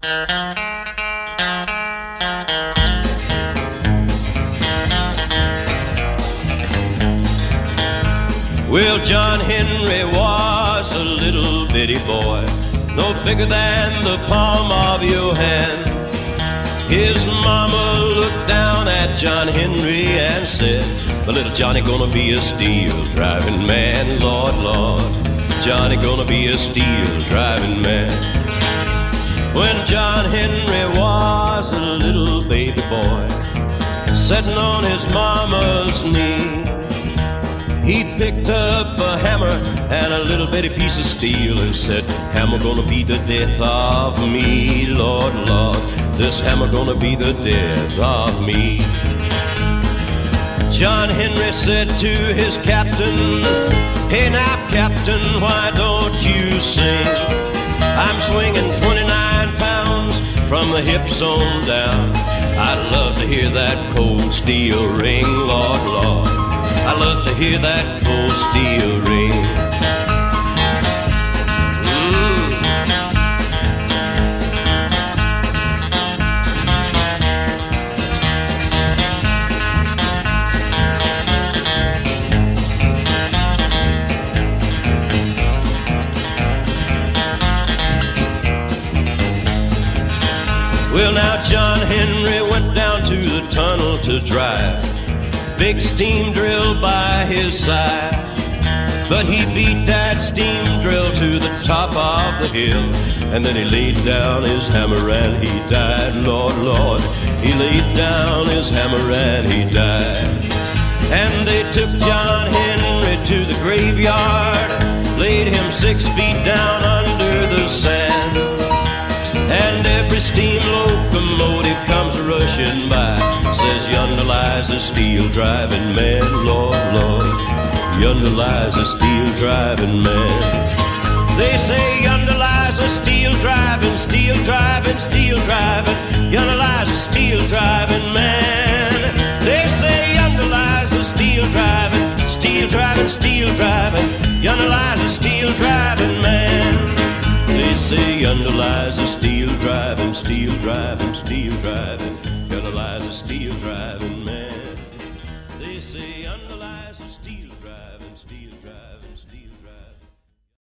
Well, John Henry was a little bitty boy, no bigger than the palm of your hand. His mama looked down at John Henry and said, "My little Johnny gonna be a steel driving man, Lord, Lord. Johnny gonna be a steel driving man." When John Henry was a little baby boy, sitting on his mama's knee. He picked up a hammer and a little bitty piece of steel and said, Hammer gonna be the death of me, Lord, Lord. This hammer gonna be the death of me. John Henry said to his captain, Hey now, captain, why don't you sing? I'm swinging 29 pounds from the hips on down. I'd love to hear that cold steel ring, Lord, Lord. I love to hear that cold steel ring. Well, now John Henry went down to the tunnel to drive. Big steam drill by his side. But he beat that steam drill to the top of the hill. And then he laid down his hammer and he died. Lord, Lord, he laid down his hammer and he died. And they took John Henry to the graveyard, laid him six feet down rushing by, says yonder lies a steel driving man, Lord, Lord. Yonder lies a steel driving man. They say yonder lies a steel driving, steel driving, steel driving. Yonder lies a steel driving man. They say yonder lies a steel driving, steel driving, steel driving. Yonder lies a steel driving driving, steel driving. Yonder lies a steel driving man. They say yonder lies a steel driving, steel driving, steel